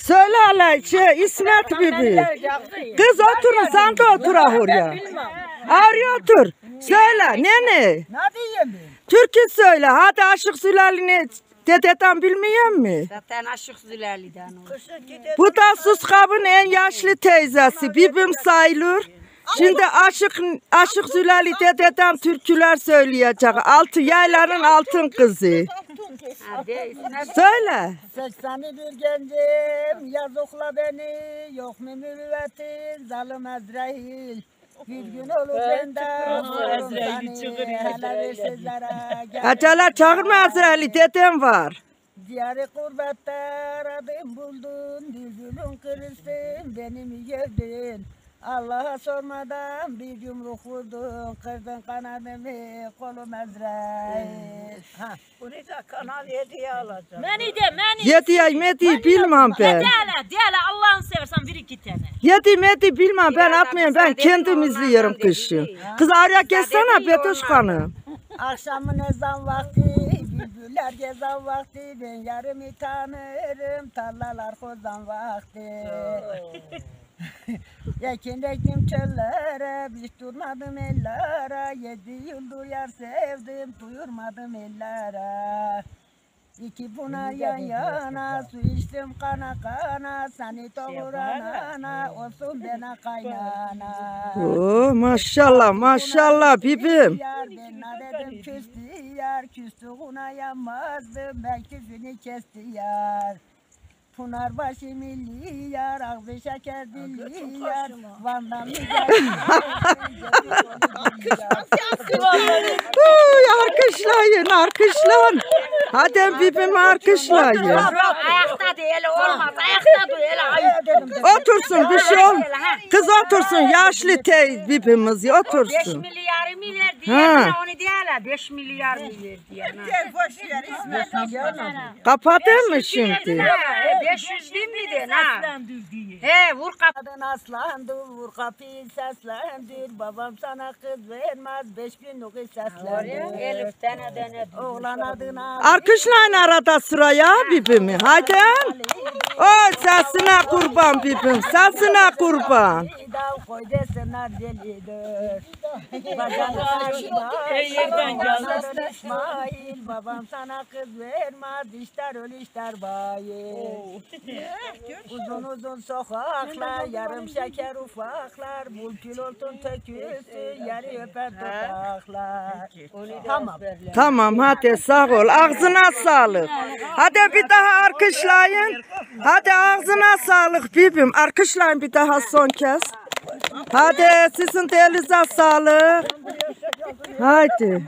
Söyle hele şey İsmet Bibi. Kız oturun sen de otur oraya. Ağrı otur. Söyle nene. Ne diyeyim? Türkü söyle. Hadi aşık Zülal'ini dededen bilmiyor mu? Zaten aşık Zülali'den. Bu da Suskab'ın en yaşlı teyzesi. Bibim sayılır. Şimdi aşık aşık Zülali dededen türküler söyleyecek. Altı yayların altın kızı. Söyle. Sekseni bir gencim yazıkla beni yok mu mürüvvetin zalim Ezrail bir gün olur benden Acele çağırma Azrail'i dedem var. Diyarı gurbette aradım buldun Düzülün kırılsın beni mi gördün Allah'a sormadan bir yumruk vurdun Kırdın kanadımı kolum Ezrail Ha. Meni de meni. Yedi ay medi bilmem ben. Diyele diyele Allah'ını seversen bir iki tane. Yedi medi bilmem ben atmayayım. Ben kendim izliyorum kışın. Kız araya geçsene Betoş Hanım. Akşamın ezan vakti, bülbüller gezan vakti, ben yarımı tanırım, tarlalar kozan vakti. Ekin ektim çöllere, hiç durmadım ellere, yedi yıl duyar sevdim, duyurmadım ellere. İki pınar yan yana, su içtim kana kana, seni doğuran ana, olsun bana kaynana. Oo, maşallah maşallah. Yar ben nadedim küstü yar küstüğüne yanmazdım ben küfünü kesti yar. Pınarbaşı milli yar, ağzı şeker dilli yar, Van'dan mı geldi? Uy, arkışlayın arkışlan. Hadi bibim arkışlayın. Yok ayakta değil olmaz. Ayakta değil. Otursun bir şey ol. Kız otursun yaşlı tey bibimiz 5 otursun. milyarı mı verdi? Ha. Ya, onu diyorlar 5 milyar mı verdi? Yani. Kapadın mı şimdi? Ha, 500 bin mi den ha? He vur kap. Adın aslandır, vur kapıyı seslendir, babam sana kız vermez, beş günlük seslendir. Elif tane. Oğlan adına Arkışlayın arada sıraya bibimi. Hadi. Oy sesine kurban bibim. Sesine kurban. Delidir. Bacanı İsmail, babam sana kız vermez, işler öl işler bayır. Uzun uzun sokaklar, yarım şeker ufaklar, bul kül olsun tökülsün, yarı öper tutaklar. Tamam. Tamam hadi sağ ol. Ağzına sağlık. Hadi bir daha arkışlayın. Hadi ağzına sağlık bibim. Arkışlayın bir daha son kez. Hadi sizin de elinize sağlık. Haydi.